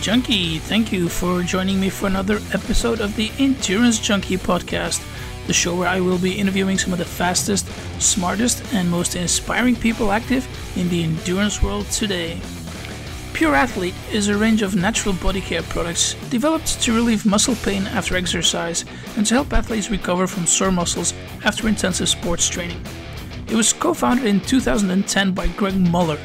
Junkie. Thank you for joining me for another episode of the Endurance Junkie podcast, the show where I will be interviewing some of the fastest, smartest, and most inspiring people active in the endurance world today. Pure Athlete is a range of natural body care products developed to relieve muscle pain after exercise and to help athletes recover from sore muscles after intensive sports training. It was co founded in 2010 by Greg Muller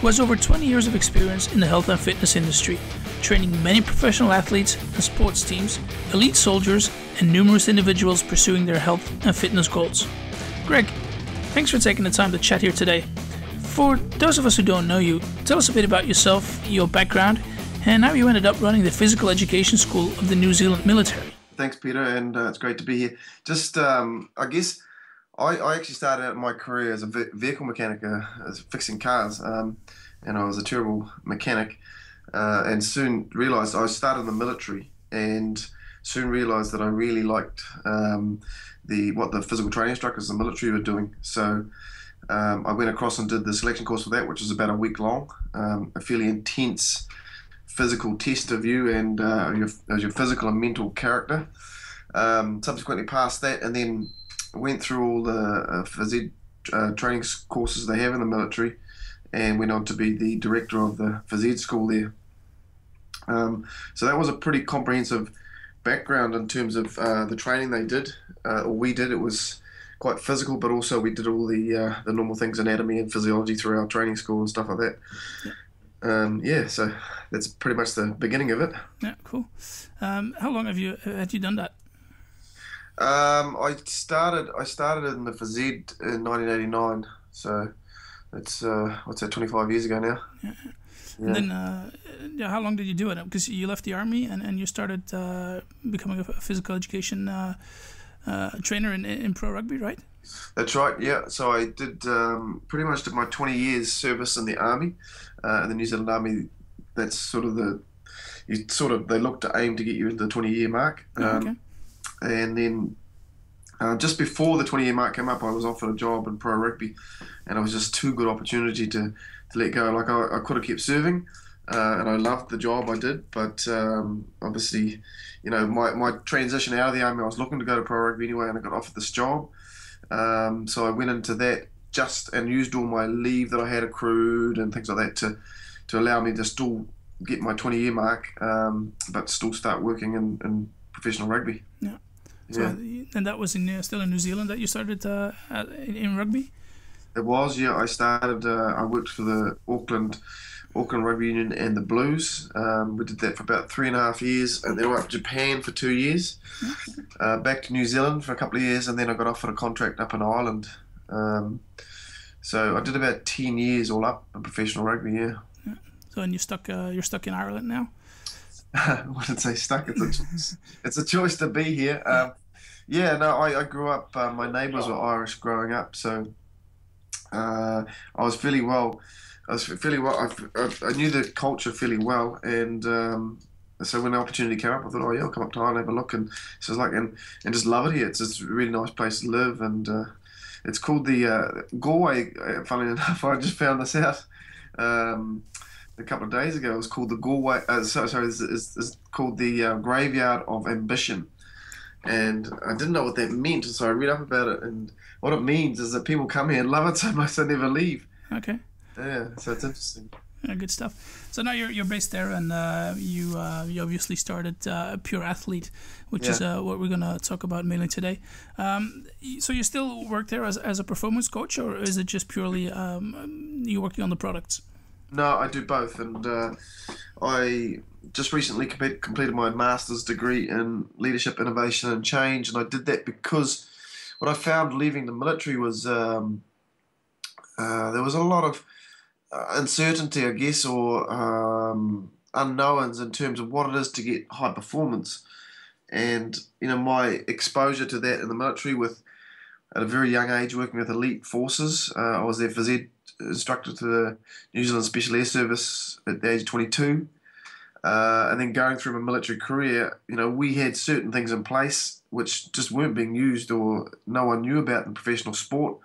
who has over 20 years of experience in the health and fitness industry, training many professional athletes and sports teams, elite soldiers, and numerous individuals pursuing their health and fitness goals. Greg, thanks for taking the time to chat here today. For those of us who don't know you, tell us a bit about yourself, your background, and how you ended up running the physical education school of the New Zealand military. Thanks, Peter, and uh, it's great to be here. Just, um, I guess, I, I actually started out my career as a vehicle mechanic, uh, as fixing cars, um, and I was a terrible mechanic. Uh, and soon realized I started in the military, and soon realized that I really liked um, the what the physical training instructors in the military were doing. So um, I went across and did the selection course for that, which was about a week long, um, a fairly intense physical test of you and uh, your, your physical and mental character. Um, subsequently passed that, and then went through all the uh, phys ed uh, training courses they have in the military and went on to be the director of the phys ed school there. Um, so that was a pretty comprehensive background in terms of uh, the training they did, uh, or we did. It was quite physical, but also we did all the uh, the normal things, anatomy and physiology through our training school and stuff like that. Yeah. Um, yeah, so that's pretty much the beginning of it. Yeah, cool. Um, how long have you had you done that? Um, I started I started in the ed in 1989, so it's uh, what's that 25 years ago now. Yeah. Yeah. And then, uh, yeah, how long did you do it? Because you left the army and, and you started uh, becoming a physical education uh, uh, trainer in, in pro rugby, right? That's right. Yeah. So I did um, pretty much did my 20 years service in the army, uh, in the New Zealand Army. That's sort of the you sort of they look to aim to get you into the 20 year mark. Oh, um, okay and then uh, just before the 20 year mark came up, I was offered a job in pro rugby, and it was just too good opportunity to, to let go. Like I, I could have kept serving, uh, and I loved the job I did, but um, obviously, you know, my, my transition out of the army, I was looking to go to pro rugby anyway, and I got offered this job. Um, so I went into that just and used all my leave that I had accrued and things like that to to allow me to still get my 20 year mark, um, but still start working in, in professional rugby. Yeah. So, yeah. and that was in uh, still in New Zealand that you started uh, in, in, rugby. It was, yeah. I started. Uh, I worked for the Auckland, Auckland Rugby Union and the Blues. Um, we did that for about three and a half years, and then I went to Japan for two years. Uh, back to New Zealand for a couple of years, and then I got offered a contract up in Ireland. Um, so I did about ten years all up in professional rugby. Yeah. yeah. So and you're stuck. Uh, you're stuck in Ireland now. I wouldn't say? Stuck. It's a choice. it's a choice to be here. Um, yeah, no, I, I grew up. Uh, my neighbours were Irish growing up, so uh, I was fairly well. I was fairly well. I, I, knew the culture fairly well, and um, so when the opportunity came up, I thought, oh yeah, I'll come up to Ireland and have a look, and so it's like and and just love it here. It's just a really nice place to live, and uh, it's called the uh, Galway. Uh, funnily enough, I just found this out. Um, a couple of days ago. It was called the Galway. Uh, sorry, sorry, it's called the uh, Graveyard of Ambition, and I didn't know what that meant. So I read up about it, and what it means is that people come here and love it so much they never leave. Okay. Yeah, so it's interesting. Yeah, good stuff. So now you're you're based there, and uh, you uh, you obviously started uh, Pure Athlete, which yeah. is uh, what we're gonna talk about mainly today. Um, so you still work there as as a performance coach, or is it just purely um, you working on the products? No, I do both, and uh, I just recently completed my master's degree in leadership, innovation, and change, and I did that because what I found leaving the military was um, uh, there was a lot of uh, uncertainty, I guess, or um, unknowns in terms of what it is to get high performance, and you know my exposure to that in the military with at a very young age working with elite forces. Uh, I was there for Z instructor to the New Zealand Special Air Service at the age of 22. Uh, and then going through my military career, you know, we had certain things in place which just weren't being used or no one knew about in professional sport.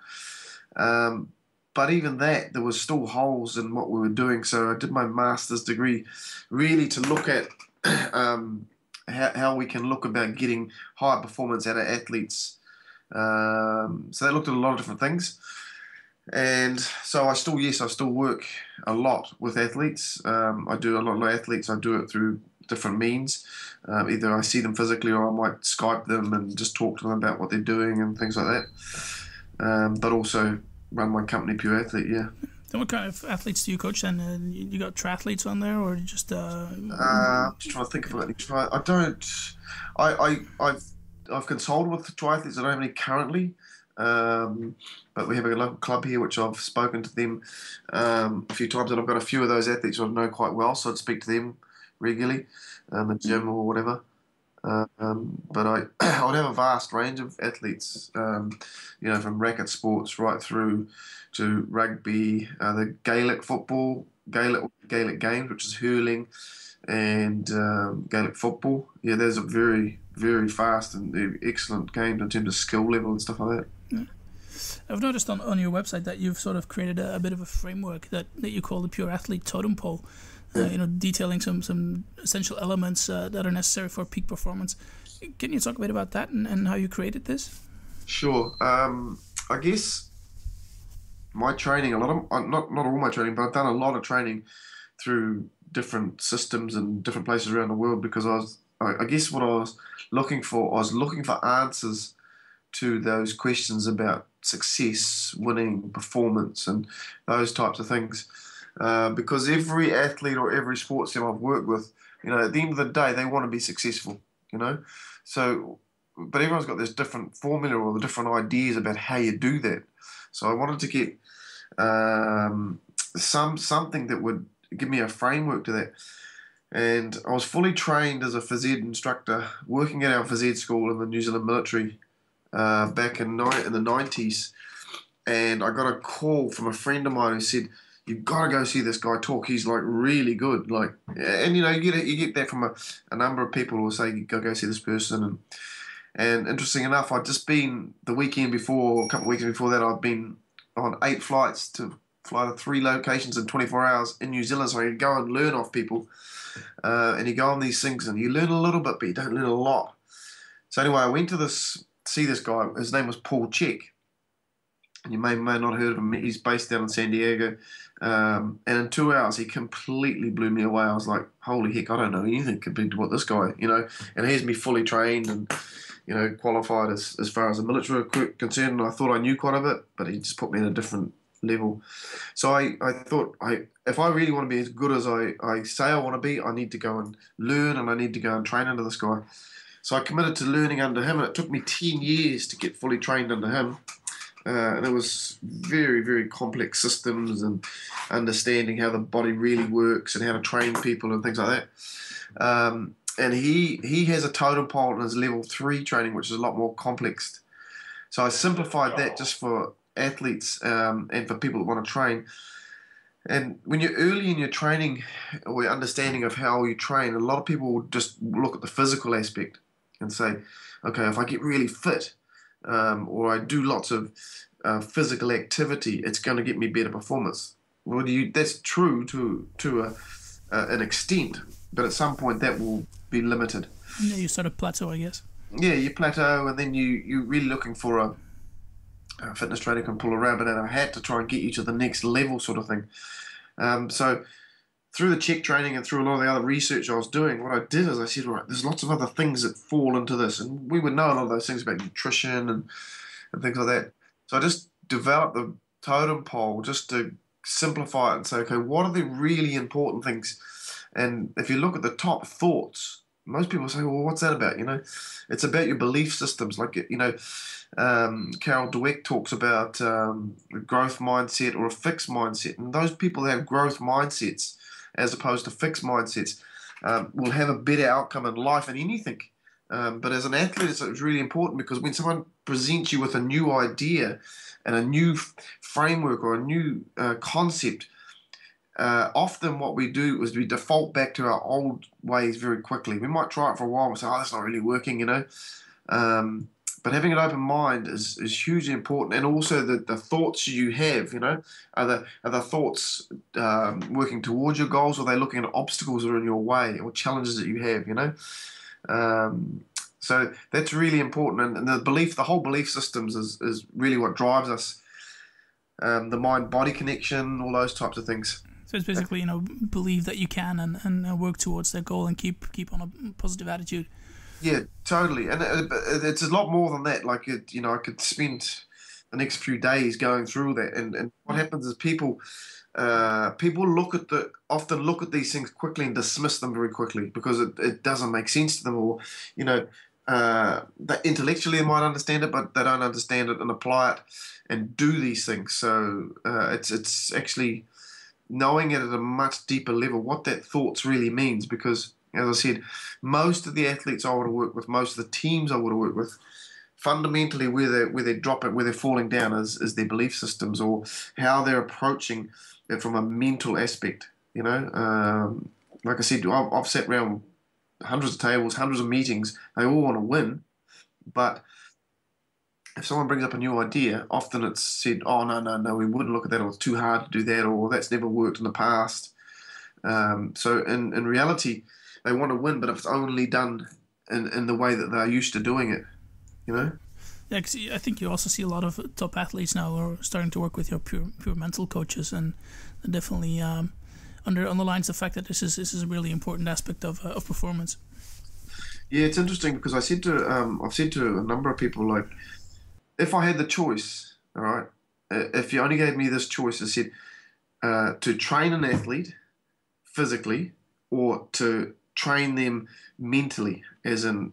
Um, but even that, there was still holes in what we were doing. So I did my master's degree, really to look at um, how, how we can look about getting high performance out of athletes. Um, so they looked at a lot of different things. And so I still, yes, I still work a lot with athletes. Um, I do a lot of athletes. I do it through different means. Um, either I see them physically or I might Skype them and just talk to them about what they're doing and things like that. Um, but also run my company, Pure Athlete, yeah. Then what kind of athletes do you coach then? Uh, you got triathletes on there or just... Uh... Uh, just trying to think of it. I don't... I, I, I've, I've consulted with triathletes. I don't have any currently. Um, but we have a local club here, which I've spoken to them um, a few times, and I've got a few of those athletes who I know quite well, so I'd speak to them regularly, um, the gym or whatever. Uh, um, but I, I would have a vast range of athletes, um, you know, from racket sports right through to rugby, uh, the Gaelic football, Gaelic Gaelic games, which is hurling, and um, Gaelic football. Yeah, there's a very very fast and excellent games in terms of skill level and stuff like that. Yeah. I've noticed on, on your website that you've sort of created a, a bit of a framework that, that you call the Pure Athlete Totem Pole uh, you know, detailing some some essential elements uh, that are necessary for peak performance. Can you talk a bit about that and, and how you created this? Sure. Um, I guess my training, a lot of uh, not not all my training, but I've done a lot of training through different systems and different places around the world because I was, I, guess, what I was looking for, I was looking for answers to those questions about success, winning, performance, and those types of things. Uh, because every athlete or every sports team I've worked with, you know, at the end of the day, they want to be successful, you know. So, but everyone's got this different formula or the different ideas about how you do that. So I wanted to get um, some something that would give me a framework to that. And I was fully trained as a phys ed instructor, working at our phys ed school in the New Zealand military uh, back in, in the 90s. And I got a call from a friend of mine who said, you've got to go see this guy talk. He's like really good. Like, and you know, you get you get that from a, a number of people who will say, go go see this person. And and interesting enough, I'd just been the weekend before, a couple of weeks before that, I'd been on eight flights to fly to three locations in 24 hours in New Zealand, so could go and learn off people. Uh, and you go on these things and you learn a little bit, but you don't learn a lot. So anyway, I went to this see this guy. His name was Paul Chek. You may may not have heard of him. He's based down in San Diego. Um, and in two hours, he completely blew me away. I was like, holy heck, I don't know anything compared to what this guy, you know. And here's me fully trained and, you know, qualified as, as far as the military concerned. And I thought I knew quite a bit, but he just put me in a different level. So I, I thought, I if I really want to be as good as I, I say I want to be, I need to go and learn and I need to go and train under this guy. So I committed to learning under him, and it took me 10 years to get fully trained under him. Uh, and it was very, very complex systems and understanding how the body really works and how to train people and things like that. Um, and he he has a totem pole in his level three training, which is a lot more complex. So I simplified that just for athletes um, and for people that want to train. And when you're early in your training or your understanding of how you train, a lot of people will just look at the physical aspect and say, okay, if I get really fit, um, or I do lots of uh, physical activity, it's going to get me better performance. Well, you, that's true to to a, uh, an extent, but at some point that will be limited. Yeah, you sort of plateau, I guess. Yeah, you plateau, and then you you're really looking for a, a fitness trainer can pull a rabbit out of a hat to try and get you to the next level, sort of thing. Um, so through the Chek training and through a lot of the other research I was doing, what I did is I said, right, there's lots of other things that fall into this, and we would know a lot of those things about nutrition and, and things like that. So I just developed the totem pole just to simplify it and say, okay, what are the really important things? And if you look at the top thoughts, most people say, well, what's that about? You know, it's about your belief systems. Like, you know, um, Carol Dweck talks about um, a growth mindset or a fixed mindset. And those people that have growth mindsets, as opposed to fixed mindsets um, will have a better outcome in life and anything. Um, but as an athlete, it's, really important because when someone presents you with a new idea and a new framework or a new uh, concept, uh, often what we do is we default back to our old ways very quickly. We might try it for a while and say, "Oh, that's not really working," you know. Um, but having an open mind is, is hugely important, and also the, the thoughts you have. You know, are the are the thoughts um, working towards your goals, or are they looking at obstacles that are in your way or challenges that you have? You know, um, so that's really important, and, and, the belief, the whole belief systems, is is really what drives us. Um, the mind body connection, all those types of things. So it's basically you know believe that you can and, and work towards that goal and keep keep on a positive attitude. Yeah, totally, and it's a lot more than that. Like it, you know, I could spend the next few days going through that, and, and what happens is people. Uh, people look at the often look at these things quickly and dismiss them very quickly because it, it doesn't make sense to them or you know uh, that intellectually they might understand it but they don't understand it and apply it and do these things so uh, it's it's actually knowing it at a much deeper level what that thoughts really means because as I said, most of the athletes I would have worked with, most of the teams I would have worked with, fundamentally where they where they drop it, where they're falling down is is their belief systems or how they're approaching it from a mental aspect. You know, um, like I said, I've sat around hundreds of tables, hundreds of meetings. They all want to win, but if someone brings up a new idea, often it's said, "Oh no, no, no, we wouldn't look at that, or it's too hard to do that, or that's never worked in the past." Um, so in in reality, they want to win, but if it's only done in, in the way that they're used to doing it, you know. Yeah, cause I think you also see a lot of top athletes now are starting to work with your pure pure mental coaches, and definitely um, under underlines the fact that this is this is a really important aspect of uh, of performance. Yeah, it's interesting because I said to um, I've said to a number of people like, if I had the choice, all right, if you only gave me this choice, I said uh, to train an athlete physically or to train them mentally, as in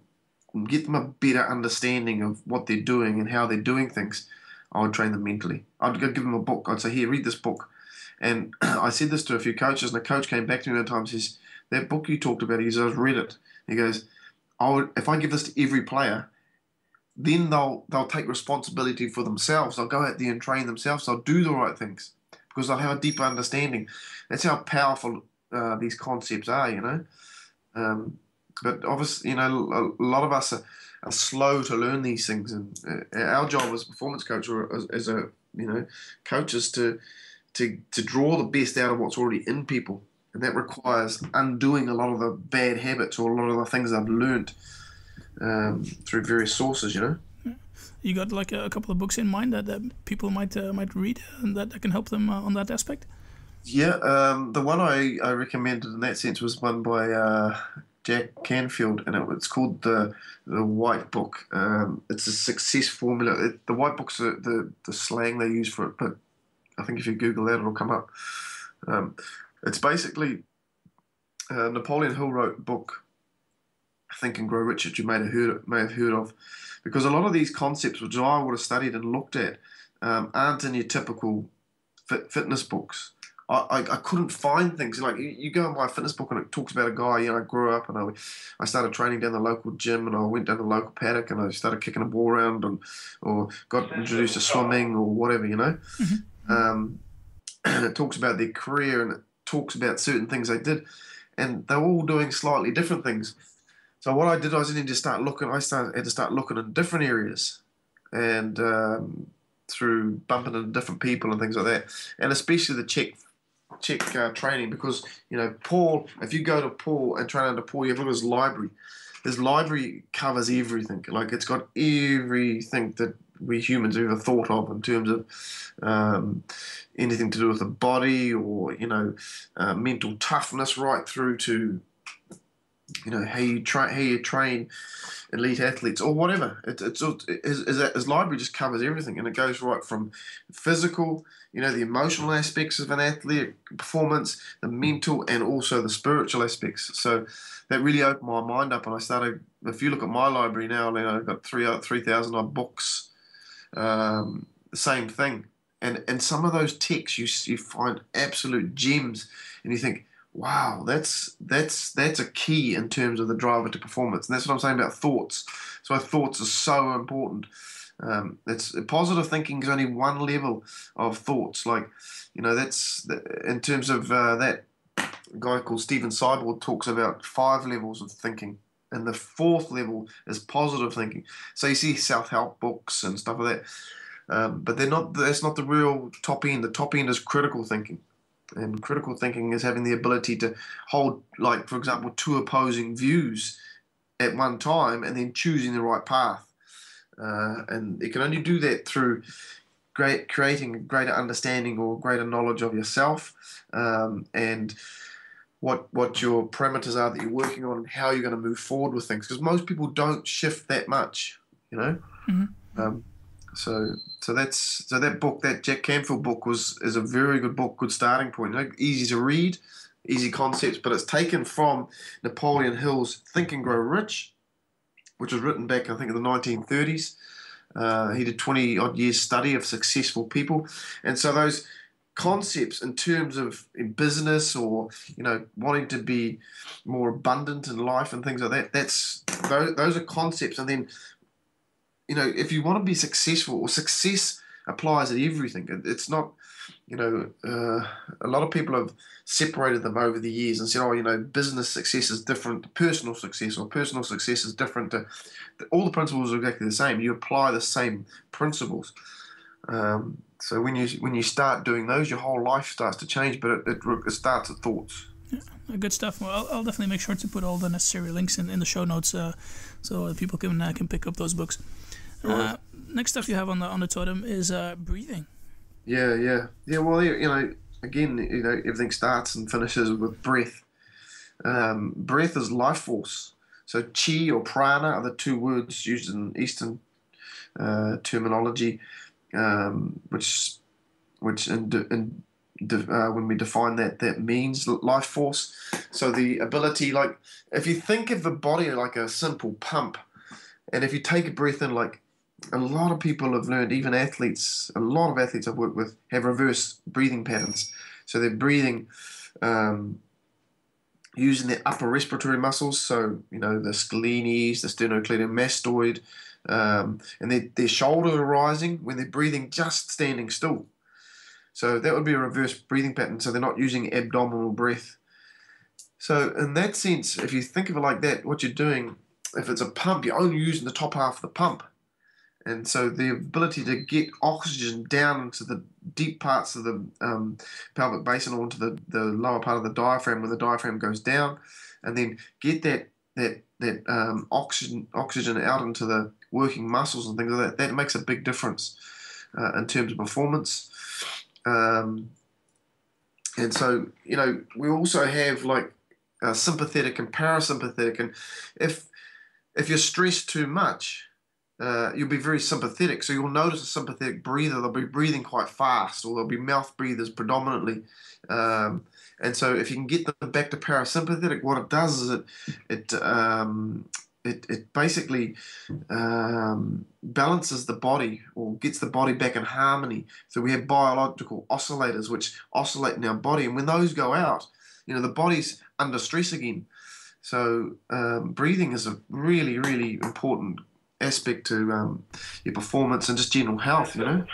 get them a better understanding of what they're doing and how they're doing things. I would train them mentally. I'd go give them a book. I'd say, here, read this book. And I said this to a few coaches, and the coach came back to me one time and says, that book you talked about, he says, I've read it. He goes, I would, if I give this to every player, then they'll they'll take responsibility for themselves. They'll go out there and train themselves. They'll do the right things because they'll have a deeper understanding. That's how powerful uh, these concepts are, you know. Um, but obviously, you know, a lot of us are, are slow to learn these things, and uh, our job as performance coach or as, as, a you know coach is to to to draw the best out of what's already in people, and that requires undoing a lot of the bad habits or a lot of the things I've learned um, through various sources. You know. You got like a, a, couple of books in mind that, that people might uh, might read and that, that can help them uh, on that aspect. Yeah, um, the one I, I recommended in that sense was one by uh, Jack Canfield, and it, it's called the the White Book. Um, it's a success formula. It, the White Book's the, the, the slang they use for it, but I think if you Google that, it'll come up. Um, it's basically uh, Napoleon Hill wrote a book, Think and Grow Rich, that you may have heard may have heard of, because a lot of these concepts which I would have studied and looked at um, aren't in your typical fit, fitness books. I, I, couldn't find things like you, you, go and buy a fitness book and it talks about a guy. You know, I grew up and I, I started training down the local gym and I went down the local paddock and I started kicking a ball around and or got introduced to swimming or whatever. You know, mm-hmm. um, it talks about their career and it talks about certain things they did, and they're all doing slightly different things. So what I did, I need to start looking. I started had to start looking in different areas, and um, through bumping into different people and things like that, and especially the Chek Chek uh, training because you know Paul. If you go to Paul and train under Paul, you have a look at his library. His library covers everything. Like it's got everything that we humans ever thought of in terms of um, anything to do with the body or you know uh, mental toughness, right through to you know how you train how you train elite athletes or whatever. It, it's his, his library just covers everything, and it goes right from physical, you know, the emotional aspects of an athlete performance, the mental, and also the spiritual aspects. So that really opened my mind up, and I started. If you look at my library now, you know, I've got three three thousand odd books. Um, the same thing, and and some of those texts you you find absolute gems, and you think wow, that's that's that's a key in terms of the driver to performance, and that's what I'm saying about thoughts. So thoughts are so important. Um, it's positive thinking is only one level of thoughts. Like, you know, that's in terms of uh, that guy called Stephen Cyborg talks about five levels of thinking. And the fourth level is positive thinking. So you see self-help books and stuff like that, um, but they're not. That's not the real top end. The top end is critical thinking, and critical thinking is having the ability to hold, like for example, two opposing views at one time, and then choosing the right path. Uh, and it can only do that through great creating a greater understanding or greater knowledge of yourself um, and what what your parameters are that you're working on and how you're going to move forward with things because most people don't shift that much you know mm-hmm. um, so so that's so that book that Jack Canfield book was is a very good book good starting point you know, easy to read easy concepts but it's taken from Napoleon Hill's Think and Grow Rich which was written back I think in the 1930s uh, he did 20 odd years study of successful people. And so those concepts in terms of in business or, you know, wanting to be more abundant in life and things like that, that's those, those are concepts. And then, you know, if you want to be successful or success applies at everything, it's not, you know, uh, a lot of people have separated them over the years and said, oh, you know, business success is different to personal success, or personal success is different to. All the principles are exactly the same. You apply the same principles. Um, so when you when you start doing those, your whole life starts to change. But it, it, it starts at thoughts. Yeah, good stuff. Well, I'll, I'll, definitely make sure to put all the necessary links in, in the show notes, uh, so people can uh, can pick up those books. Uh, next stuff you have on the on the totem is uh, breathing. Yeah, yeah, yeah. Well, you know, again, you know, everything starts and finishes with breath. Um, breath is life force. So chi or prana are the two words used in Eastern uh, terminology, um, which which in, in uh, when we define that that means life force. So the ability, like if you think of the body like a simple pump, and if you take a breath in like a lot of people have learned, even athletes, a lot of athletes I've worked with have reverse breathing patterns. So they're breathing um, using their upper respiratory muscles, so, you know, the scalenus, the sternocleidomastoid, um, and their, their shoulders are rising when they're breathing just standing still. So that would be a reverse breathing pattern. So they're not using abdominal breath. So in that sense, if you think of it like that, what you're doing, if it's a pump, you're only using the top half of the pump. And so the ability to get oxygen down into the deep parts of the um, pelvic basin or into the, the lower part of the diaphragm when the diaphragm goes down, and then get that that that um, oxygen oxygen out into the working muscles and things like that. That makes a big difference uh, in terms of performance. Um, and so you know we also have like uh, sympathetic and parasympathetic, and if if you're stressed too much uh, you'll be very sympathetic. So you'll notice a sympathetic breather, they'll be breathing quite fast, or they'll be mouth breathers predominantly. Um, and so if you can get them back to parasympathetic, what it does is it it um, it, it basically um, balances the body or gets the body back in harmony. So we have biological oscillators which oscillate in our body, and when those go out, you know the body's under stress again. So um, breathing is a really really important aspect to um, your performance and just general health, you know.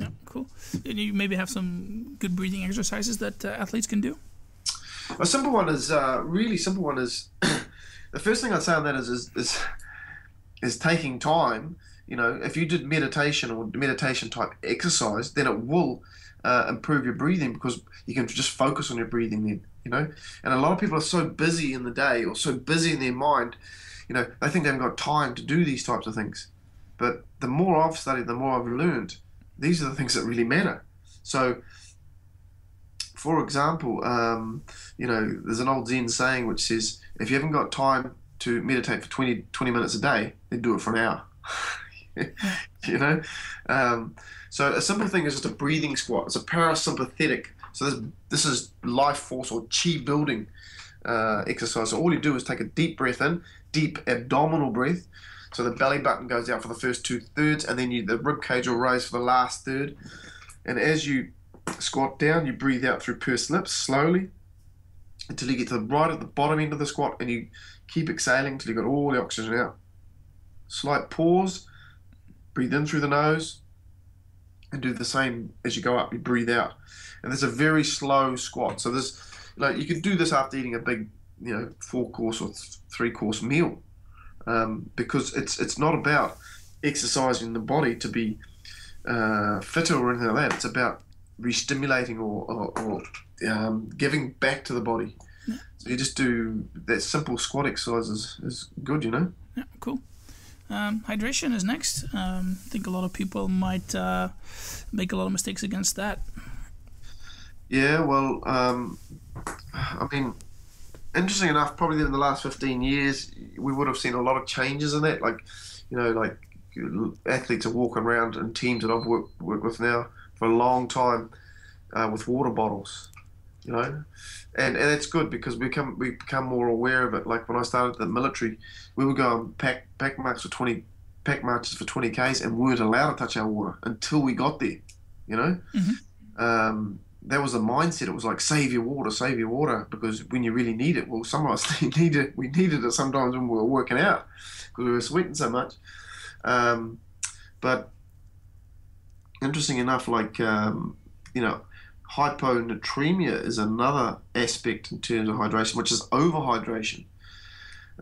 Yeah, cool. And you maybe have some good breathing exercises that uh, athletes can do. A simple one is uh, really simple one is the first thing I'd say on that is, is is is taking time. You know, if you did meditation or meditation type exercise, then it will uh, improve your breathing because you can just focus on your breathing then. You know, and a lot of people are so busy in the day or so busy in their mind you know, they think they haven't got time to do these types of things. But the more I've studied, the more I've learned, these are the things that really matter. So, for example, um, you know, there's an old Zen saying which says, if you haven't got time to meditate for 20, 20 minutes a day, then do it for an hour. you know? Um, so a simple thing is just a breathing squat. It's a parasympathetic. So this, this is life force or chi building uh, exercise. So all you do is take a deep breath in deep abdominal breath. So the belly button goes out for the first two thirds, and then you, the rib cage will raise for the last third. And as you squat down, you breathe out through pursed lips slowly until you get to the right at the bottom end of the squat, and you keep exhaling until you've got all the oxygen out. Slight pause, breathe in through the nose, and do the same as you go up. You breathe out, and there's a very slow squat. So this, like you can do this after eating a big you know four course or th- three course meal. um, because it's it's not about exercising the body to be uh, fitter or anything like that. It's about re-stimulating or, or, or um, giving back to the body. Yeah. So you just do that simple squat exercise is, is good, you know. Yeah, cool. Um, hydration is next. Um, I think a lot of people might uh, make a lot of mistakes against that. Yeah, well, um, I mean, interesting enough, probably in the last 15 years, we would have seen a lot of changes in that. Like, you know, like athletes are walking around in teams that I've worked, worked with now for a long time uh, with water bottles, you know, and and it's good because we become we become more aware of it. Like when I started the military, we would go on pack pack marches for 20 pack marches for 20 k's and we weren't allowed to touch our water until we got there, you know. Mm-hmm. Um, that was the mindset. It was like save your water, save your water, because when you really need it, well, some of us needed it. We needed it sometimes when we were working out because we were sweating so much. Um, but interesting enough, like um, you know, hyponatremia is another aspect in terms of hydration, which is overhydration.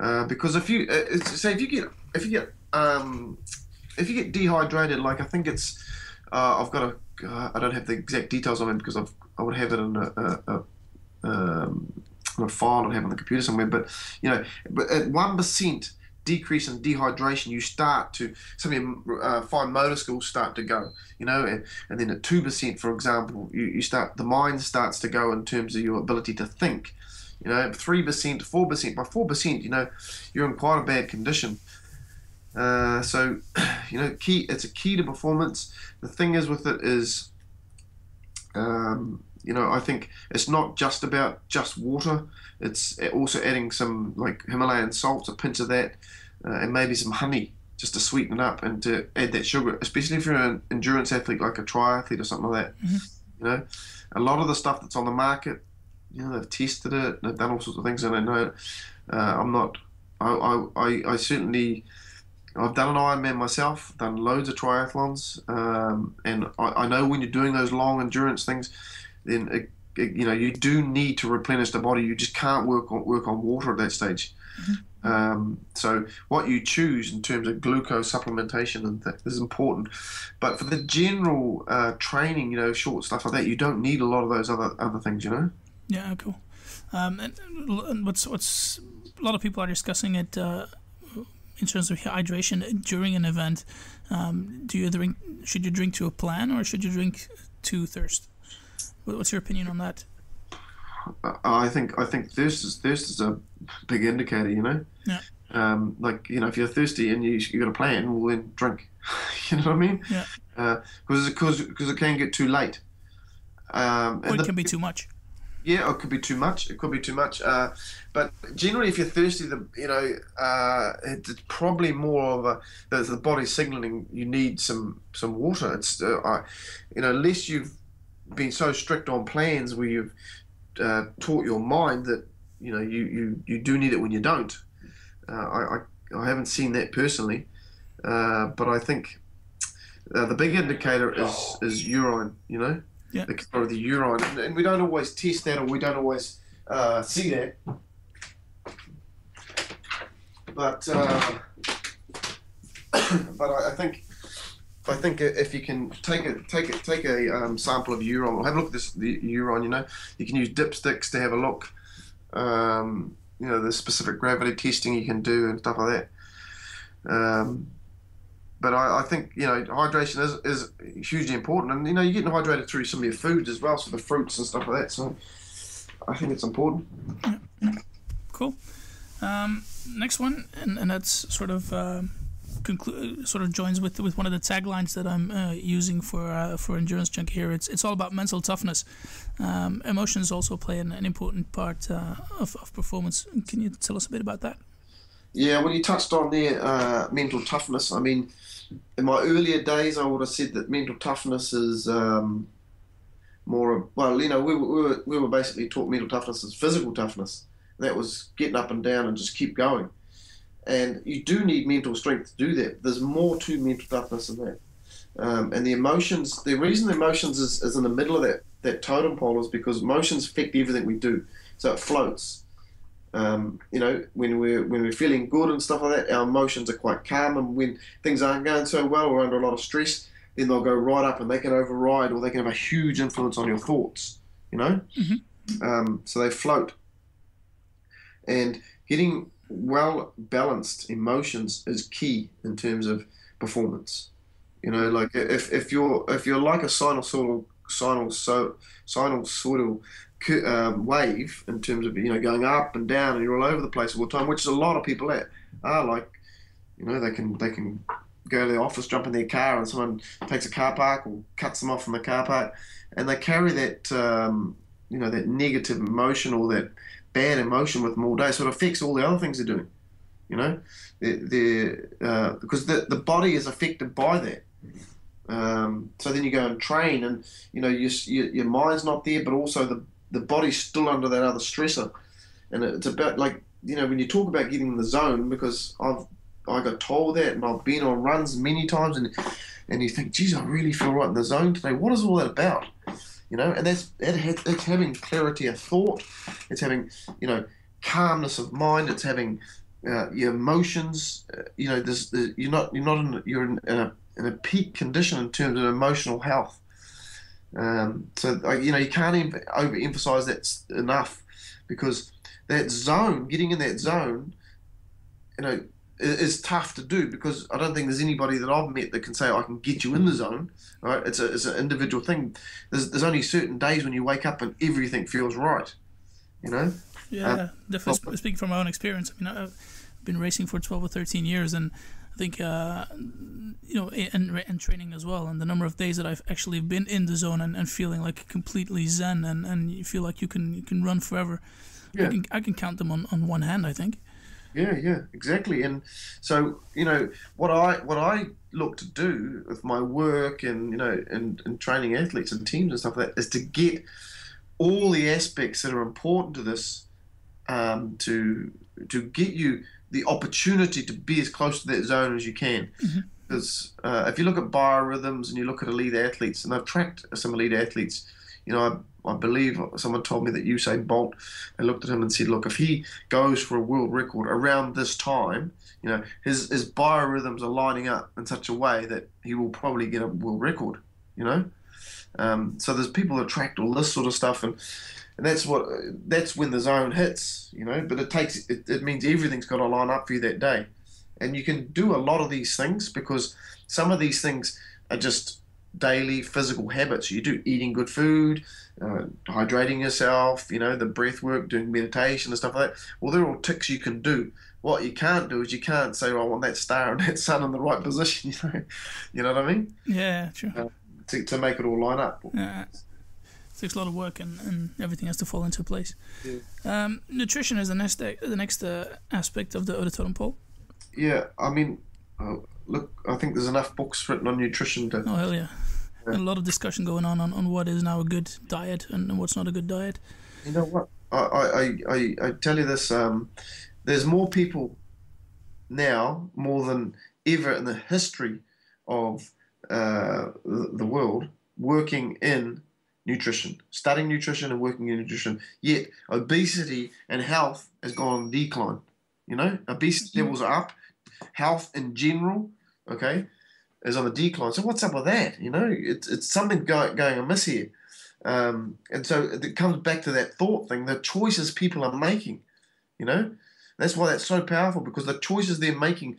Uh, because if you uh, say if you get if you get um, if you get dehydrated, like I think it's uh, I've got a uh, I don't have the exact details on it because I've, I would have it in a, a, a, um, a file I have on the computer somewhere. But you know, but at one percent decrease in dehydration, you start to some of your uh, fine motor skills start to go. You know, and, and then at two percent, for example, you, you start the mind starts to go in terms of your ability to think. You know, three percent, four percent. By four percent, you know, you're in quite a bad condition. Uh, so, you know, key. It's a key to performance. The thing is with it is, um, you know, I think it's not just about just water. It's also adding some like Himalayan salt, a pinch of that, uh, and maybe some honey just to sweeten it up and to add that sugar. Especially if you're an endurance athlete like a triathlete or something like that. Mm-hmm. You know, a lot of the stuff that's on the market, you know, they've tested it, they've done all sorts of things, and I know uh, I'm not. I, I, I certainly I've done an Ironman myself, done loads of triathlons, um, and I, I, know when you're doing those long endurance things, then you know you do need to replenish the body. You just can't work on work on water at that stage. Mm-hmm. Um, so what you choose in terms of glucose supplementation and that is important. But for the general uh, training, you know, short stuff like that, you don't need a lot of those other other things. You know. Yeah. Cool. Um, and, and what's what's a lot of people are discussing it. Uh, in terms of hydration during an event, um, do you drink? Should you drink to a plan or should you drink to thirst? What's your opinion on that? I think I think thirst is thirst is a big indicator. You know. Yeah. Um, like you know, if you're thirsty and you you got a plan, well then drink. you know what I mean? Yeah. Because uh, because because it can get too late. Um, or it the, can be too much yeah, it could be too much. It could be too much. Uh, but generally, if you're thirsty, the you know uh, it's probably more of a the, the body signaling you need some some water. It's uh, I, you know unless you've been so strict on plans where you've uh, taught your mind that you know you, you, you do need it when you don't. Uh, I, I, I haven't seen that personally, uh, but I think the big indicator is is urine. You know yeah. the colour of the urine, and, and, we don't always test that, or we don't always uh, see that. But uh, but I, I, think I think if you can take a take a take a um, sample of urine, or have a look at this the urine. You know, you can use dipsticks to have a look. Um, you know, the specific gravity testing you can do and stuff like that. Um, but I, I, think you know hydration is, is hugely important, and you know you're getting hydrated through some of your foods as well, so the fruits and stuff like that. So I think it's important. Cool. Um, next one, and, and that's sort of uh, conclu- sort of joins with with one of the taglines that I'm uh, using for uh, for Endurance Junkie. It's it's all about mental toughness. Um, emotions also play an, an important part uh, of, of performance. Can you tell us a bit about that? Yeah, well, you touched on there uh, mental toughness. I mean, in my earlier days, I would have said that mental toughness is um, more. Of well, you know, we, we, were we were basically taught mental toughness as physical toughness. That was getting up and down and just keep going. And you do need mental strength to do that. There's more to mental toughness than that. Um, and the emotions, the reason the emotions is, is in the middle of that, that totem pole is because emotions affect everything we do. So it floats Um, you know, when we're when we're feeling good and stuff like that, our emotions are quite calm, and when things aren't going so well, we're under a lot of stress, then they'll go right up, and they can override, or they can have a huge influence on your thoughts. You know, Mhm. um, so they float, and getting well balanced emotions is key in terms of performance. You know, like if, if you're if you're like a sinusoidal sinus sinusoidal um, wave in terms of you know going up and down and you're all over the place all the time, which is a lot of people at are like, you know, they can they can go to the office, jump in their car, and someone takes a car park or cuts them off from the car park, and they carry that um, you know that negative emotion or that bad emotion with them all day, so it affects all the other things they're doing. You know, they're, uh, because the the body is affected by that. Um, so then you go and train, and you know your, your your mind's not there, but also the the body's still under that other stressor, and it's about like you know when you talk about getting in the zone because I've I got told that, and I've been on runs many times, and and you think, geez, I really feel right in the zone today. What is all that about? You know, and that's it, it's having clarity of thought, it's having you know calmness of mind, it's having uh, your emotions. Uh, you know, there's, there's, you're not you're not in you're in, in a in a peak condition in terms of emotional health. Um, so you know you can't em- overemphasize that enough because that zone, getting in that zone, you know, is tough to do because I don't think there's anybody that I've met that can say I can get you in the zone. Right? It's a it's an individual thing. There's there's only certain days when you wake up and everything feels right. You know. Yeah, definitely. sp- Speaking from my own experience, I mean, I've been racing for 12 or 13 years, and I think, uh, you know, and, and training as well. And the number of days that I've actually been in the zone and, and feeling like completely zen and, and you feel like you can you can run forever. I can I can count them on, on one hand, I think. Yeah, yeah, exactly. And so, you know, what I what I look to do with my work and you know and, and training athletes and teams and stuff like that is to get all the aspects that are important to this um, to to get you the opportunity to be as close to that zone as you can. Because uh, if you look at biorhythms and you look at elite athletes, and I've tracked some elite athletes, you know, I, I believe someone told me that Usain Bolt, they looked at him and said, look, if he goes for a world record around this time, you know, his, his biorhythms are lining up in such a way that he will probably get a world record, you know? Um, so there's people that tracked all this sort of stuff, and and that's what that's when the zone hits, you know. But it takes it, it means everything's got to line up for you that day, and you can do a lot of these things because some of these things are just daily physical habits. You do eating good food, uh, hydrating yourself, you know, the breath work, doing meditation and stuff like that. Well, they're all ticks you can do. What you can't do is you can't say, well, I want that star and that sun in the right position, you know. You know what I mean? Yeah, true. To, to make it all line up. Yeah. It takes a lot of work and, and everything has to fall into place. Yeah. Um, nutrition is the next the next uh, aspect of the Oda totem pole. Yeah, I mean, uh, look, I think there's enough books written on nutrition to. Oh hell yeah. Yeah. And a lot of discussion going on, on on what is now a good diet and what's not a good diet. You know what? I, I, I, I, tell you this. Um, there's more people now, more than ever in the history of uh, the, world, working in nutrition, studying nutrition and working in nutrition. Yet obesity and health has gone on decline. You know, obesity Mhm. levels are up. Health in general, okay, is on the decline. So what's up with that? You know, it's it's something going going amiss here. Um, and so it comes back to that thought thing, the choices people are making, you know, that's why that's so powerful because the choices they're making,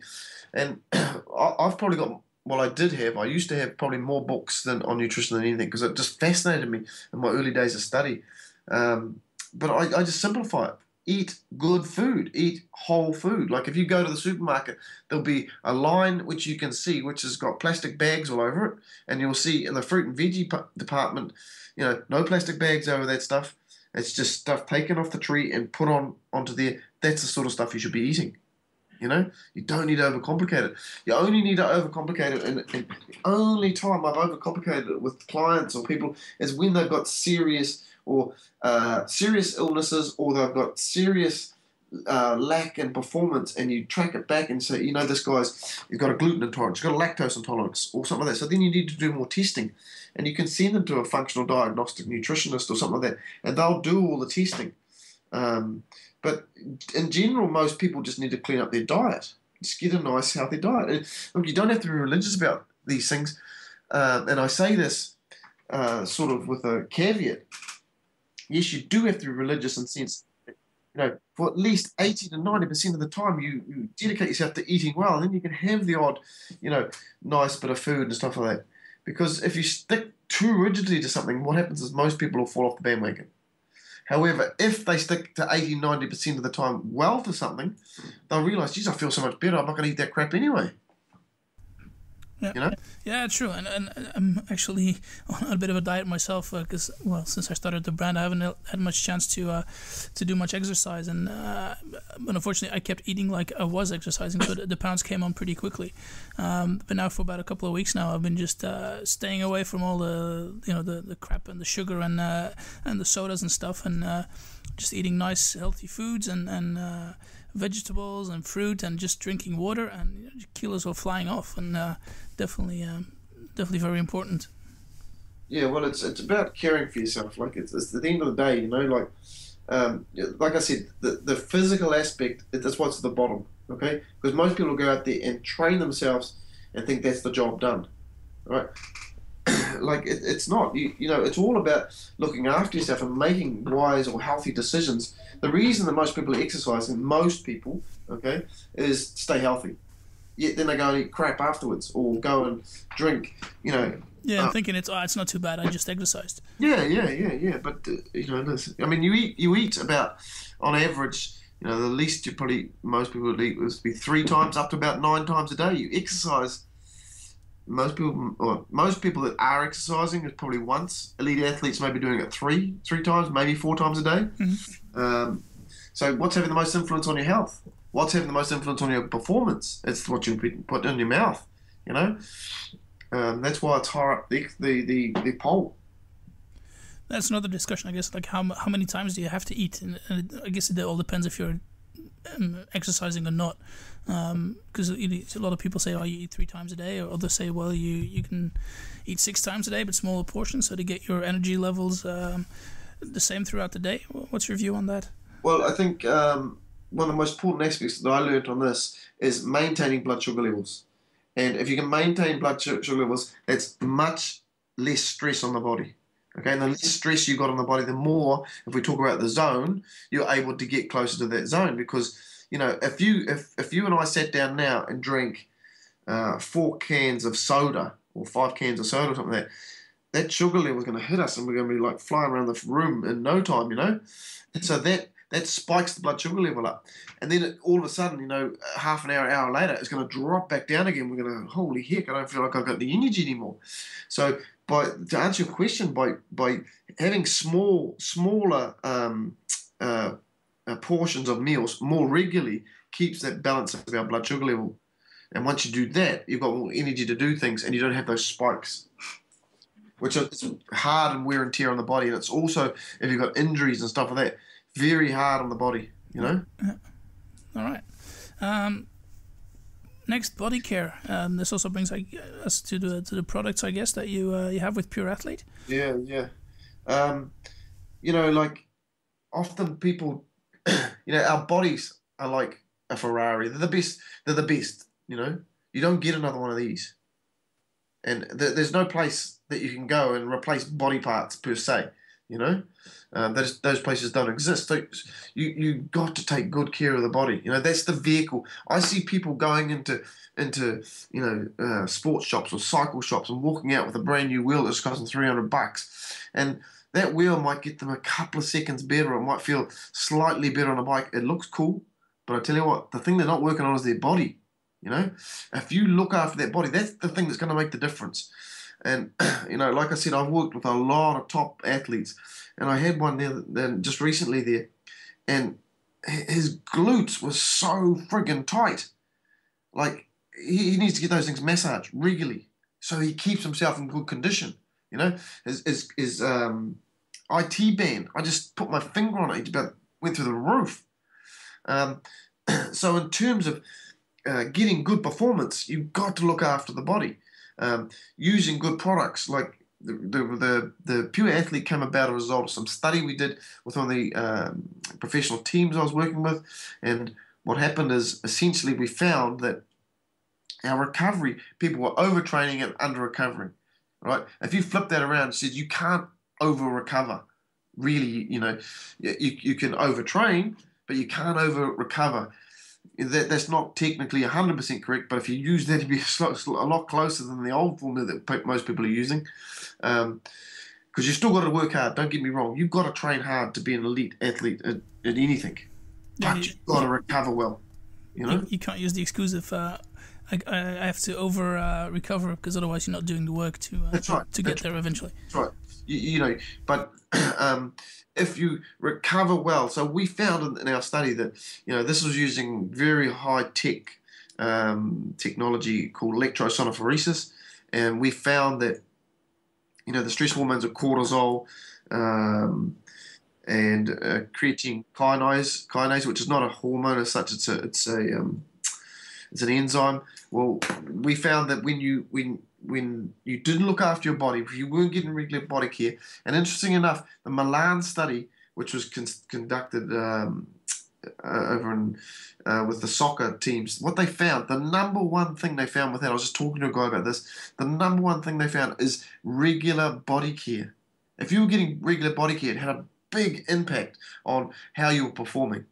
and I've probably got, well, I did have, I used to have probably more books than on nutrition than anything because it just fascinated me in my early days of study. Um, but I, I just simplify it. Eat good food. Eat whole food. Like if you go to the supermarket, there'll be a line which you can see, which has got plastic bags all over it, and you'll see in the fruit and veggie pa- department, you know, no plastic bags over that stuff. It's just stuff taken off the tree and put on onto there. That's the sort of stuff you should be eating. You know, you don't need to overcomplicate it. You only need to overcomplicate it, and, and the only time I've overcomplicated it with clients or people is when they've got serious or uh, serious illnesses or they've got serious uh, lack in performance, and you track it back and say, you know, this guy's he's got a gluten intolerance, you've got a lactose intolerance, or something like that. So then you need to do more testing, and you can send them to a functional diagnostic nutritionist or something like that, and they'll do all the testing. Um, But in general, most people just need to clean up their diet. Just get a nice, healthy diet. And look, you don't have to be religious about these things. Uh, and I say this uh, sort of with a caveat. Yes, you do have to be religious in sense, you know, for at least 80 to 90% of the time you, you dedicate yourself to eating well, and then you can have the odd, you know, nice bit of food and stuff like that. Because if you stick too rigidly to something, what happens is most people will fall off the bandwagon. However, if they stick to 80, 90% of the time well for something, they'll realize, geez, I feel so much better. I'm not going to eat that crap anyway. Yeah. You know? Yeah, true. And, and I'm actually on a bit of a diet myself because, uh, well, since I started the brand, I haven't had much chance to uh, to do much exercise. And uh, but unfortunately, I kept eating like I was exercising, so the, pounds came on pretty quickly. Um, but now for about a couple of weeks now, I've been just uh, staying away from all the you know the, the crap and the sugar and uh, and the sodas and stuff, and uh, just eating nice healthy foods and and vegetables and fruit and just drinking water and you know, kilos were flying off and uh, definitely um, definitely very important. Yeah well it's it's about caring for yourself. Like it's, it's at the end of the day you know like um, like I said the, the physical aspect that's what's at the bottom okay? Because most people go out there and train themselves and think that's the job done right? Like it, it's not. You, you know it's all about looking after yourself and making wise or healthy decisions. The reason that most people exercise and most people okay is stay healthy yet then they go and eat crap afterwards or go and drink you know yeah, uh, thinking it's oh, it's not too bad. I just exercised. Yeah, yeah, yeah, yeah. But uh, you know, I mean, you eat you eat about on average. You know, the least you probably most people would eat would be three times up to about nine times a day. You exercise most people, or most people that are exercising is probably once. Elite athletes may be doing it three, three times, maybe four times a day. Mm-hmm. Um, so, what's having the most influence on your health? What's having the most influence on your performance? It's what you put in your mouth. You know, um, that's why it's higher up the the the, the pole. That's another discussion, I guess. Like how how many times do you have to eat? And, and I guess it all depends if you're um, exercising or not because um, a lot of people say, "Oh, you eat three times a day," or others say, "Well, you you can eat six times a day, but smaller portions, so to get your energy levels um, the same throughout the day." What's your view on that? Well, I think um, one of the most important aspects that I learned on this is maintaining blood sugar levels, and if you can maintain blood sugar levels, that's much less stress on the body. Okay, and the less stress you got on the body, the more, if we talk about the zone, you're able to get closer to that zone because you know, if you if if you and I sat down now and drank uh, four cans of soda or five cans of soda or something like that, that sugar level is going to hit us and we're going to be like flying around the room in no time, you know. And so that that spikes the blood sugar level up, and then it, all of a sudden, you know, half an hour, hour later, it's going to drop back down again. We're going to, holy heck, I don't feel like I've got the energy anymore. So, by to answer your question, by by having small, smaller um, uh, uh, portions of meals more regularly keeps that balance of our blood sugar level. And once you do that, you've got more energy to do things, and you don't have those spikes, which are hard and wear and tear on the body. And it's also if you've got injuries and stuff like that, very hard on the body. You know. Yeah. All right. Um, next, body care. Um, this also brings us to the to the products, I guess, that you uh, you have with Pure Athlete. Yeah, yeah. Um, you know, like often people you know, our bodies are like a Ferrari. They're the best. They're the best. You know, you don't get another one of these, and th- there's no place that you can go and replace body parts per se. You know, um, those those places don't exist. So you you got to take good care of the body. You know, that's the vehicle. I see people going into into you know uh, sports shops or cycle shops and walking out with a brand new wheel that's costing three hundred bucks, and that wheel might get them a couple of seconds better. It might feel slightly better on a bike. It looks cool, but I tell you what, the thing they're not working on is their body. You know, if you look after that body, that's the thing that's going to make the difference. And you know, like I said, I've worked with a lot of top athletes, and I had one there just recently there, and his glutes were so friggin' tight. Like he, he needs to get those things massaged regularly so he keeps himself in good condition. You know, his his, his um, IT band. I just put my finger on it. It about went through the roof. Um, so in terms of uh, getting good performance, you've got to look after the body. Um, using good products like the, the, the pure athlete came about a result of some study we did with one of the um, professional teams I was working with. And what happened is essentially we found that our recovery, people were overtraining and under recovering. Right? If you flip that around and said you can't over recover, really, you know, you, you can overtrain, but you can't over recover that that's not technically 100% correct, but if you use that to be a lot closer than the old formula that most people are using, because um, you still got to work hard. Don't get me wrong. You've got to train hard to be an elite athlete at, at anything, but you, have got to recover well. You know, you, you, can't use the excuse of uh, I, I have to over uh, recover because otherwise you're not doing the work to uh, right. to, get there eventually. That's right. You, you know, but um, if you recover well. So we found in, our study that you know this was using very high tech um, technology called electrosonophoresis, and we found that you know the stress hormones of cortisol. Um, and uh, creatine kinase, kinase, which is not a hormone as such, it's a it's a um, it's an enzyme. Well, we found that when you when when you didn't look after your body, if you weren't getting regular body care, and interesting enough, the Milan study, which was con- conducted um, uh, over in, uh, with the soccer teams, what they found, the number one thing they found with that, I was just talking to a guy about this, the number one thing they found is regular body care. If you were getting regular body care, it had a big impact on how you were performing,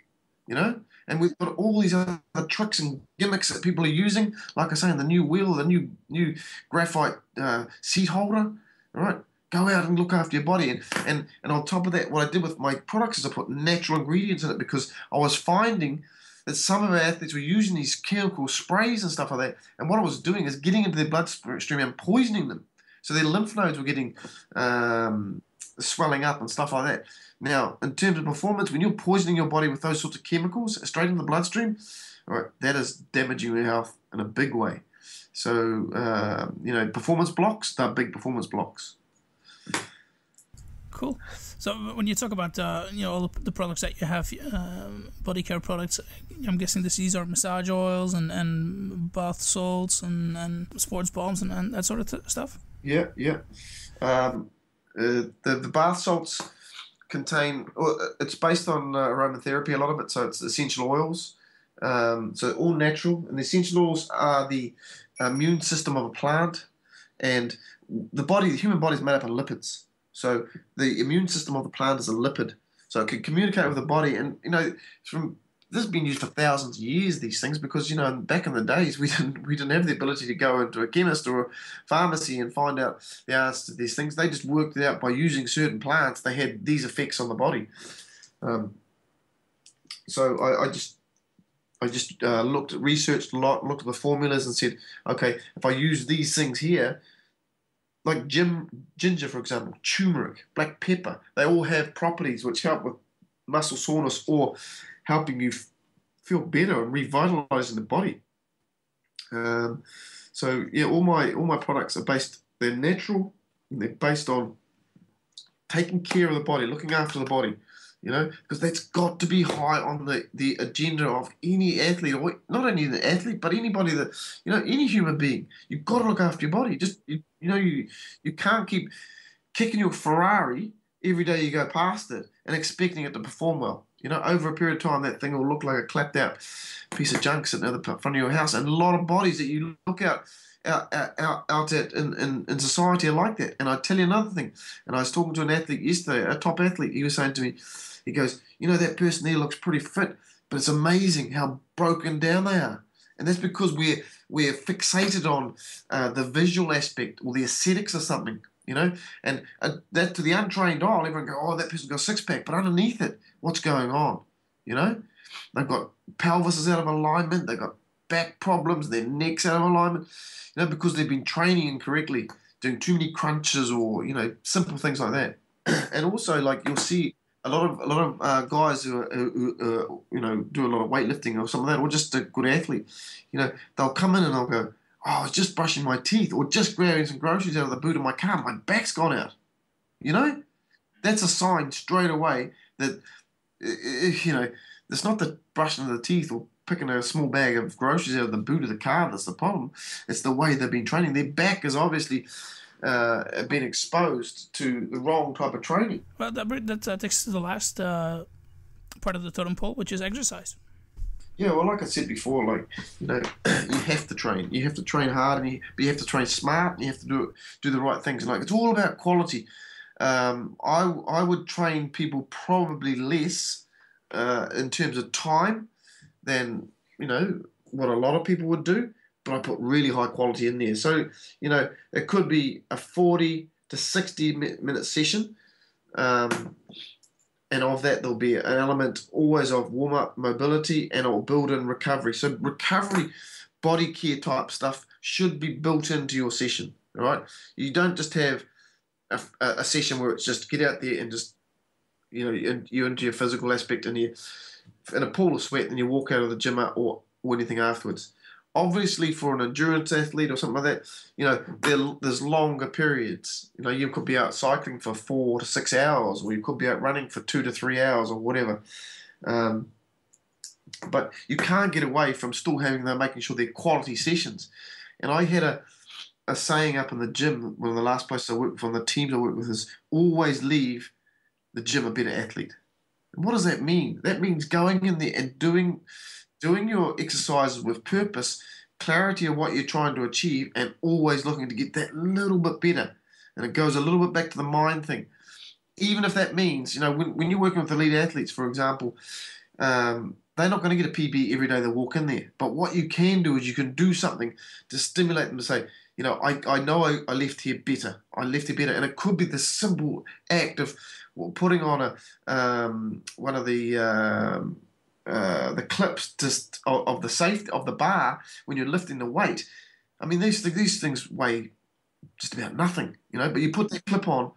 you know? And we've got all these other tricks and gimmicks that people are using. Like I say, the new wheel, the new new graphite uh, seat holder. All right, go out and look after your body. And, and and on top of that, what I did with my products is I put natural ingredients in it because I was finding that some of our athletes were using these chemical sprays and stuff like that. And what I was doing is getting into their bloodstream and poisoning them. So their lymph nodes were getting um, swelling up and stuff like that. Now, in terms of performance, when you're poisoning your body with those sorts of chemicals straight in the bloodstream, right, that is damaging your health in a big way. So, uh, you know, performance blocks, they're big performance blocks. Cool. So when you talk about uh, you know all the products that you have, um, body care products, I'm guessing this, these are massage oils and, and bath salts and, and sports balms and, and that sort of stuff. Yeah, yeah. Um, uh, the the bath salts contain. It's based on uh, aromatherapy, a lot of it. So it's essential oils. Um, so all natural, and the essential oils are the immune system of a plant, and the body, the human body, is made up of lipids. So the immune system of the plant is a lipid. So it can communicate with the body, and you know, from this has been used for thousands of years. These things, because you know, back in the days, we didn't we didn't have the ability to go into a chemist or a pharmacy and find out the answer to these things. They just worked it out by using certain plants. They had these effects on the body. Um, so I, I, just I just uh, looked at researched a lot, looked at the formulas, and said, okay, if I use these things here, like gin, ginger, for example, turmeric, black pepper, they all have properties which help with muscle soreness or helping you feel better and revitalizing the body. Um, so yeah, all my all my products are based. They're natural. they're based on taking care of the body, looking after the body. You know, because that's got to be high on the, the agenda of any athlete, or not only the athlete, but anybody that you know, any human being. You've got to look after your body. Just you, you know, you you can't keep kicking your Ferrari every day you go past it and expecting it to perform well. You know, over a period of time, that thing will look like a clapped out piece of junk sitting the front of your house. And a lot of bodies that you look out out, out, out at in, in, in society are like that. And I tell you another thing, and I was talking to an athlete yesterday, a top athlete, he was saying to me, he goes, You know, that person there looks pretty fit, but it's amazing how broken down they are. And that's because we're, we're fixated on uh, the visual aspect or the aesthetics of something you know. And uh, that to the untrained eye, everyone go, oh, that person got six pack, but underneath it, what's going on? You know, they've got pelvises out of alignment, they've got back problems, their necks out of alignment, you know, because they've been training incorrectly, doing too many crunches or you know simple things like that. and also, like you'll see a lot of a lot of uh, guys who, are, who uh, you know do a lot of weightlifting or something like that, or just a good athlete, you know, they'll come in and they'll go, oh, I was just brushing my teeth or just grabbing some groceries out of the boot of my car. My back's gone out. You know, that's a sign straight away that you know it's not the brushing of the teeth or picking a small bag of groceries out of the boot of the car that's the problem. It's the way they've been training. Their back is obviously uh, been exposed to the wrong type of training. Well, that, that takes us to the last uh, part of the totem pole, which is exercise. Yeah, well, like I said before, like you know, you have to train. You have to train hard, and you, but you have to train smart. And you have to do do the right things. Like it's all about quality. Um, I I would train people probably less uh, in terms of time than you know what a lot of people would do, but I put really high quality in there. So you know it could be a forty to sixty minute session, um, and of that there'll be an element always of warm up mobility, and it'll build in recovery. So recovery, body care type stuff should be built into your session. Right? You don't just have a, a session where it's just get out there and just you know you're into your physical aspect and you in a pool of sweat and you walk out of the gym or, or anything afterwards. Obviously, for an endurance athlete or something like that, you know there's longer periods. You know you could be out cycling for four to six hours, or you could be out running for two to three hours, or whatever. Um, but you can't get away from still having them making sure they're quality sessions. And I had a a saying up in the gym, one of the last places I worked of the teams I worked with, is always leave the gym a better athlete. And what does that mean? That means going in there and doing doing your exercises with purpose, clarity of what you're trying to achieve, and always looking to get that little bit better. And it goes a little bit back to the mind thing. Even if that means, you know, when, when you're working with elite athletes, for example, um, they're not going to get a PB every day they walk in there. But what you can do is you can do something to stimulate them to say, you know, I, I know I, I left here better. I left here better. And it could be the simple act of putting on a um, one of the um, uh, the clips just of, of, the safety of the bar when you're lifting the weight. I mean, these these things weigh just about nothing, you know. But you put that clip on,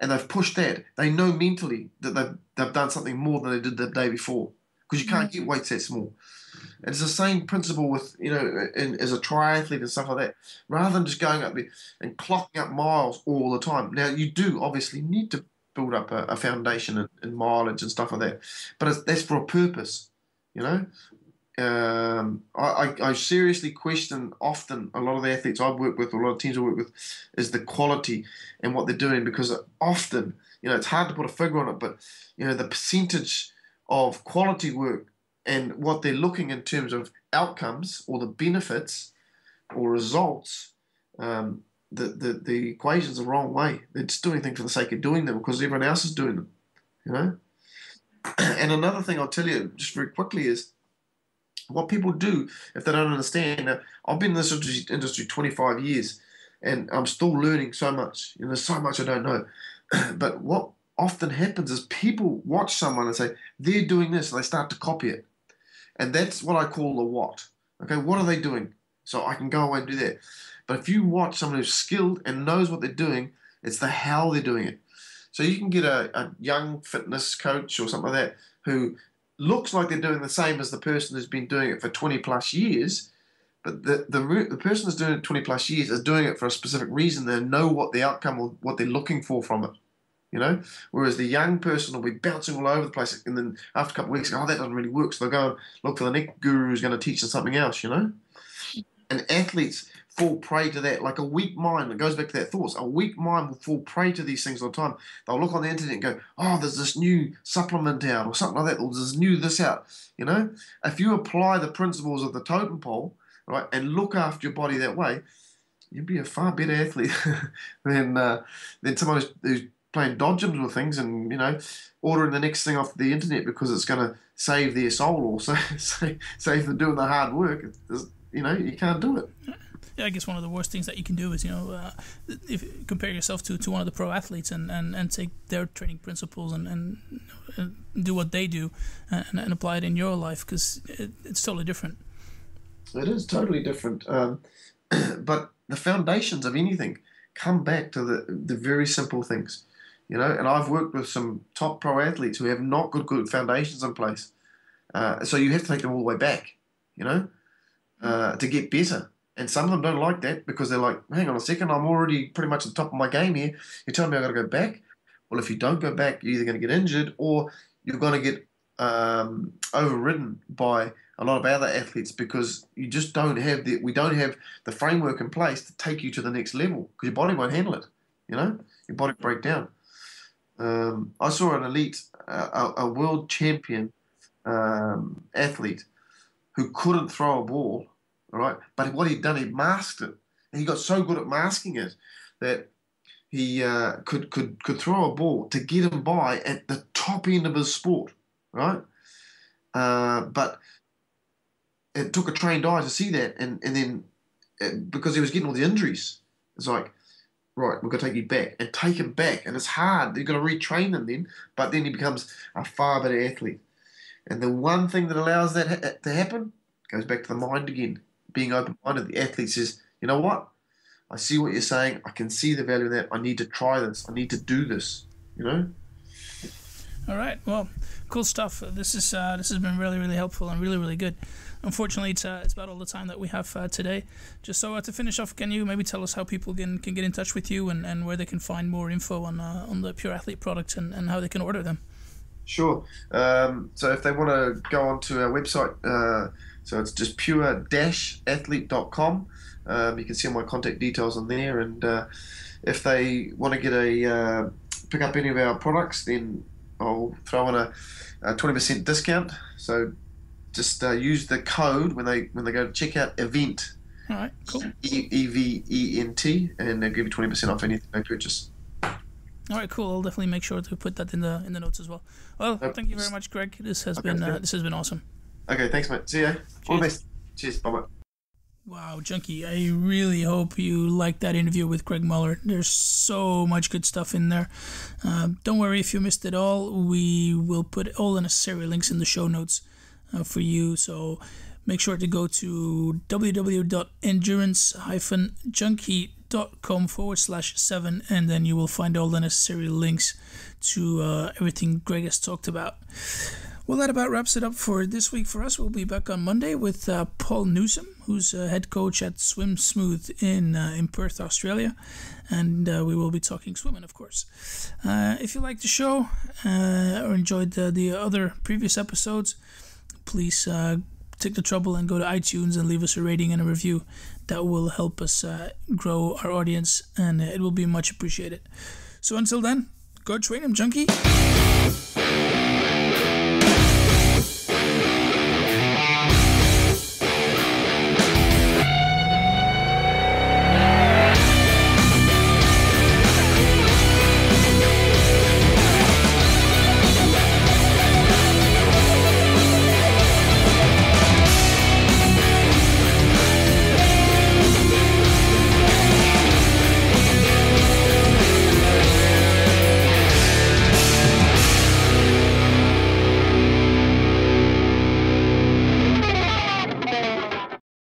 and they've pushed that. They know mentally that they've they've done something more than they did the day before because you can't mm. get weights that small. And it's the same principle with you know in, as a triathlete and stuff like that. Rather than just going up there and clocking up miles all the time. Now you do obviously need to build up a, a foundation and, and, mileage and stuff like that, but that's for a purpose. You know, um, I, I, seriously question often a lot of the athletes I've worked with, a lot of teams I work with, is the quality and what they're doing because often you know it's hard to put a figure on it, but you know the percentage of quality work and what they're looking in terms of outcomes or the benefits or results, um, the, the, the equation's the wrong way. They're just doing things for the sake of doing them because everyone else is doing them, you know? And another thing I'll tell you just very quickly is what people do if they don't understand. Now, I've been in this industry 25 years and I'm still learning so much. You know, there's so much I don't know. but what often happens is people watch someone and say, they're doing this, and they start to copy it. And that's what I call the what. Okay, what are they doing? So I can go away and do that. But if you watch someone who's skilled and knows what they're doing, it's the how they're doing it. So you can get a, a young fitness coach or something like that who looks like they're doing the same as the person who's been doing it for 20 plus years, but the, the, the person who's doing it 20 plus years is doing it for a specific reason. They know what the outcome or what they're looking for from it you know. Whereas the young person will be bouncing all over the place, and then after a couple of weeks, oh, that doesn't really work. So they'll go look for the next guru who's going to teach them something else, you know. And athletes fall prey to that, like a weak mind. It goes back to that thoughts. A weak mind will fall prey to these things all the time. They'll look on the internet and go, "Oh, there's this new supplement out, or something like that, or there's new this out." You know, if you apply the principles of the totem pole, right, and look after your body that way, you'd be a far better athlete than uh, than someone who's, who's playing dodgems with things and you know ordering the next thing off the internet because it's going to save their soul or save, save them doing the hard work. You know, you can't do it. Yeah, I guess one of the worst things that you can do is you know uh, if compare yourself to, to one of the pro athletes and, and, and take their training principles and, and, and do what they do and, and apply it in your life because it, it's totally different. It is totally different, um, but the foundations of anything come back to the the very simple things you know, and I've worked with some top pro athletes who have not got good foundations in place. Uh, so you have to take them all the way back, you know, uh, to get better. And some of them don't like that because they're like, hang on a second, I'm already pretty much at the top of my game here. You're telling me I've got to go back? Well, if you don't go back, you're either going to get injured or you're going to get um, overridden by a lot of other athletes because you just don't have the we don't have the framework in place to take you to the next level because your body won't handle it. You know, your body break down. Um, I saw an elite, a, a, world champion um, athlete who couldn't throw a ball, all right, but what he'd done, he masked it. And he got so good at masking it that he uh, could could could throw a ball to get him by at the top end of his sport, right? Uh, but it took a trained eye to see that, and and then it, uh, because he was getting all the injuries, it's like, right, we're gonna take you back and take him back, and it's hard. You've got to retrain him then, but then he becomes a far better athlete. And the one thing that allows that ha- to happen goes back to the mind again, being open minded. The athlete says, you know what, I see what you're saying. I can see the value in that. I need to try this. I need to do this. You know. All right. Well, cool stuff. This is uh, this has been really really helpful and really really good. Unfortunately, it's, uh, it's about all the time that we have uh, today. Just so uh, to finish off, can you maybe tell us how people can, can get in touch with you and, and where they can find more info on uh, on the Pure Athlete products and, and how they can order them? Sure. Um, so if they want to go onto our website, uh, so it's just pure-athlete.com. Um, you can see all my contact details on there, and uh, if they want to get a pick up any of our products, then I'll throw in a, a 20% discount. So just uh, use the code when they when they go to checkout event. All right, cool. E V E N T, and they'll give you twenty percent off anything they purchase. All right, cool. I'll definitely make sure to put that in the in the notes as well. Well, thank you very much, Greg. This has okay, been uh, this has been awesome. Okay, thanks, mate. See ya. Cheers. All the best. Cheers. Bye bye. Wow, Junkie, I really hope you liked that interview with Greg Muller. There's so much good stuff in there. Uh, don't worry if you missed it all. We will put all the necessary links in the show notes uh, for you. So make sure to go to www.endurance-junkie.com forward slash seven, and then you will find all the necessary links to uh, everything Greg has talked about. Well, that about wraps it up for this week for us. We'll be back on Monday with uh, Paul Newsome, who's head coach at Swim Smooth in uh, in Perth, Australia, and uh, we will be talking swimming, of course. Uh, if you like the show uh, or enjoyed the, the other previous episodes, please take the trouble and go to iTunes and leave us a rating and a review. That will help us grow our audience and it will be much appreciated. So until then, go train him, junkie.